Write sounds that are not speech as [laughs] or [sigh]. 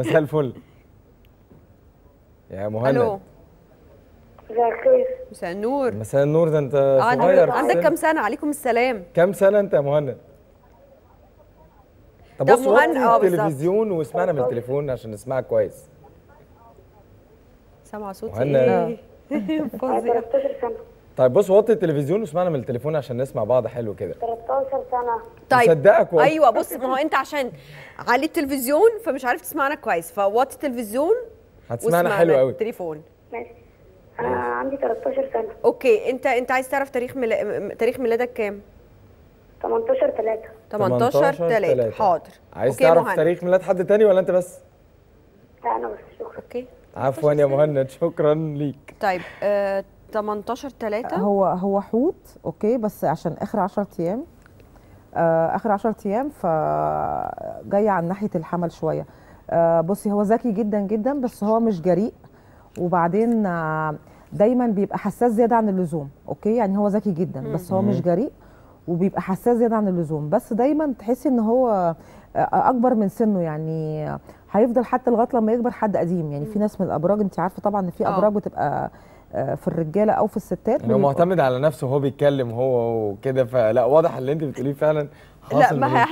مساء الفل. يا مهند. ألو. مساء الخير. مساء النور. مساء النور ده انت آه، عندك صغير. عندك. كام سنة؟ عليكم السلام. كام سنة انت يا مهند؟ طب بص مهند- بالظبط. التلفزيون واسمعنا من التليفون عشان نسمعك كويس. سامعة صوتي. مهند. إيه [laughs] أنا فظيع 13 سنة طيب بص وطي التلفزيون واسمعنا من التليفون عشان نسمع بعض حلو كده. 13 سنة. طيب مصدقك والله. أيوه بص ما هو أنت عشان علي التلفزيون فمش عارف تسمعنا كويس فوطي التلفزيون هتسمعنا حلو قوي التليفون. ماشي. أنا عندي 13 سنة. okay أنت أنت عايز تعرف تاريخ ميلا... م- تاريخ ميلادك كام؟ 18 3 18 3 تلاتة. حاضر. عايز okay تعرف مهند. تاريخ ميلاد حد تاني ولا أنت بس؟ لا أنا بس شكرا. أوكي. عفوا يا مهند شكرا ليك. طيب آه 18 3 هو هو حوت okay بس عشان آخر 10 أيام. آه آخر 10 أيام فجاي عن ناحية الحمل شوية. آه بصي هو ذكي جدا جدا بس هو مش جريء. وبعدين آه دايما بيبقى حساس زيادة عن اللزوم okay؟ يعني هو ذكي جدا بس هو مش جريء. وبيبقى حساس زيادة عن اللزوم. بس دايما تحسي إن هو أكبر من سنه يعني هيفضل حتى لغاية لما يكبر حد قديم. يعني في ناس من الأبراج انت عارفة طبعا إن في. أبراج بتبقى في الرجالة أو في الستات هو معتمد على نفسه وهو بيتكلم هو وكده فلا واضح اللي أنت بتقوليه فعلا لا حاصل ما من هي